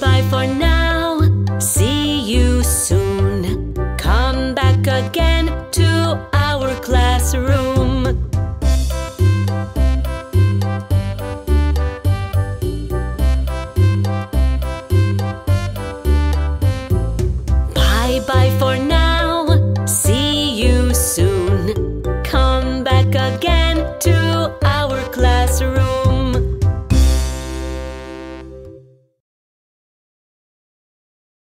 Goodbye for now. See you soon. Come back again to our classroom. Bye bye for